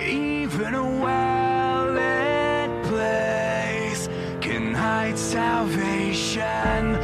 Even a well-lit place can hide salvation.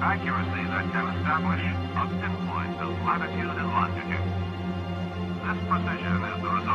Accuracy that can establish up pinpoint of latitude and longitude. This precision is the result